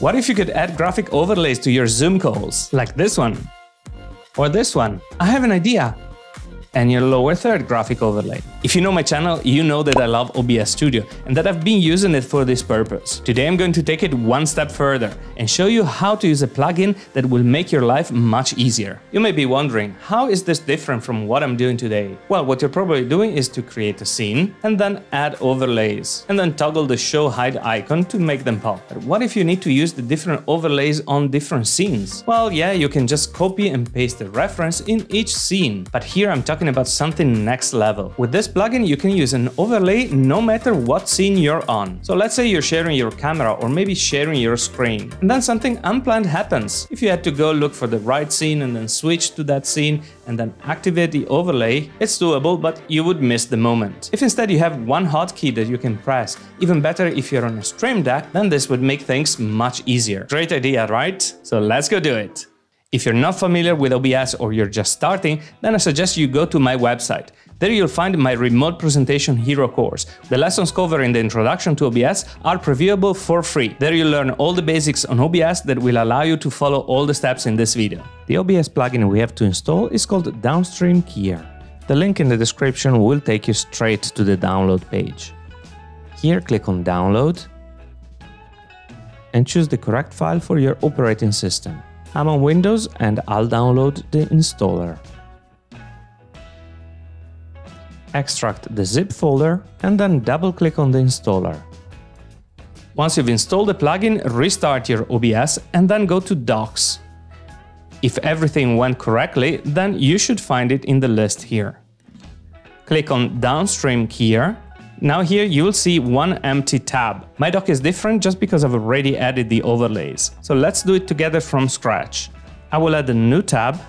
What if you could add graphic overlays to your Zoom calls, like this one? Or this one? I have an idea and your lower third graphic overlay. If you know my channel, you know that I love OBS Studio and that I've been using it for this purpose. Today I'm going to take it one step further and show you how to use a plugin that will make your life much easier. You may be wondering, how is this different from what I'm doing today? Well, what you're probably doing is to create a scene and then add overlays and then toggle the show hide icon to make them pop. But what if you need to use the different overlays on different scenes? Well, yeah, you can just copy and paste the reference in each scene. But here I'm talking talking about something next level. With this plugin, you can use an overlay no matter what scene you're on. So let's say you're sharing your camera or maybe sharing your screen. And then something unplanned happens. If you had to go look for the right scene and then switch to that scene and then activate the overlay, it's doable, but you would miss the moment. If instead you have one hotkey that you can press, even better if you're on a Stream Deck, then this would make things much easier. Great idea, right? So let's go do it. If you're not familiar with OBS or you're just starting, then I suggest you go to my website. There you'll find my Remote Presentation Hero course. The lessons covered in the introduction to OBS are previewable for free. There you'll learn all the basics on OBS that will allow you to follow all the steps in this video. The OBS plugin we have to install is called Downstream Keyer. The link in the description will take you straight to the download page. Here click on Download and choose the correct file for your operating system. I'm on Windows and I'll download the installer. Extract the zip folder and then double click on the installer. Once you've installed the plugin, restart your OBS and then go to Docks. If everything went correctly, then you should find it in the list here. Click on Downstream Keyer now here you will see one empty tab. My dock is different just because I've already added the overlays. So let's do it together from scratch. I will add a new tab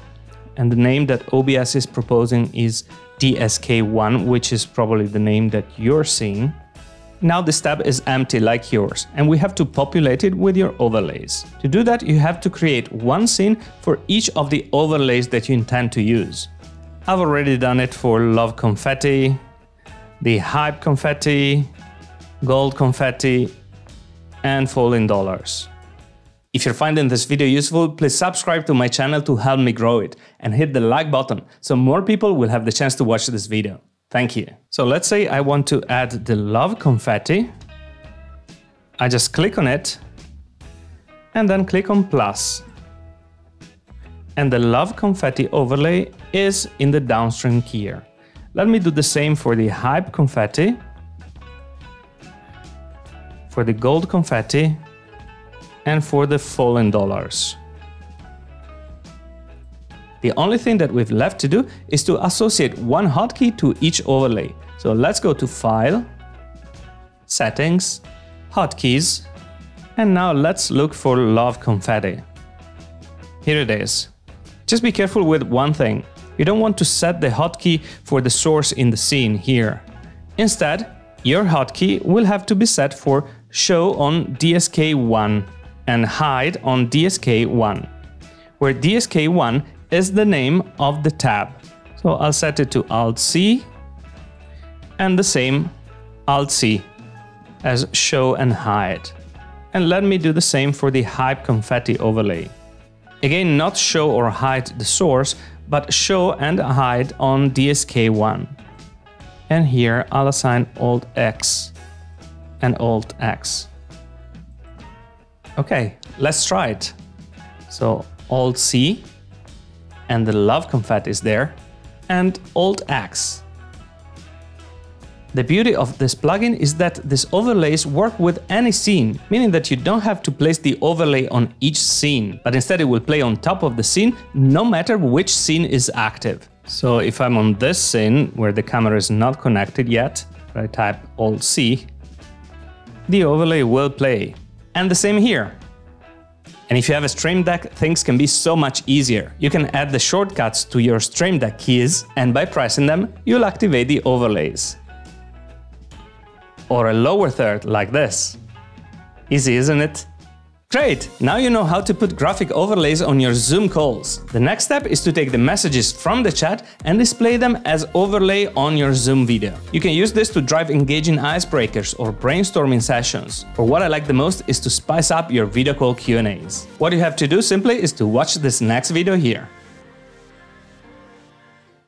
and the name that OBS is proposing is DSK1, which is probably the name that you're seeing. Now this tab is empty like yours and we have to populate it with your overlays. To do that you have to create one scene for each of the overlays that you intend to use. I've already done it for Love Confetti, the hype confetti, gold confetti, and falling dollars. If you're finding this video useful, please subscribe to my channel to help me grow it and hit the like button so more people will have the chance to watch this video. Thank you. So let's say I want to add the love confetti. I just click on it and then click on plus. And the love confetti overlay is in the downstream keyer. Let me do the same for the hype confetti, for the gold confetti, and for the fallen dollars. The only thing that we've left to do is to associate one hotkey to each overlay. So let's go to File, Settings, Hotkeys, and now let's look for Love Confetti. Here it is. Just be careful with one thing. You don't want to set the hotkey for the source in the scene here. Instead, your hotkey will have to be set for show on DSK1 and hide on DSK1, where DSK1 is the name of the tab. So I'll set it to Alt-C and the same Alt-C as show and hide. And let me do the same for the hype confetti overlay. Again, not show or hide the source, but show and hide on DSK1. And here I'll assign Alt X and Alt X. Okay, let's try it. So Alt C and the love confetti is there and Alt X the beauty of this plugin is that these overlays work with any scene, meaning that you don't have to place the overlay on each scene, but instead it will play on top of the scene no matter which scene is active. So if I'm on this scene where the camera is not connected yet, I type Alt C, the overlay will play. And the same here. And if you have a Stream Deck, things can be so much easier. You can add the shortcuts to your Stream Deck keys, and by pressing them, you'll activate the overlays or a lower third like this. Easy, isn't it? Great! Now you know how to put graphic overlays on your Zoom calls. The next step is to take the messages from the chat and display them as overlay on your Zoom video. You can use this to drive engaging icebreakers or brainstorming sessions. Or what I like the most is to spice up your video call Q&As. What you have to do simply is to watch this next video here.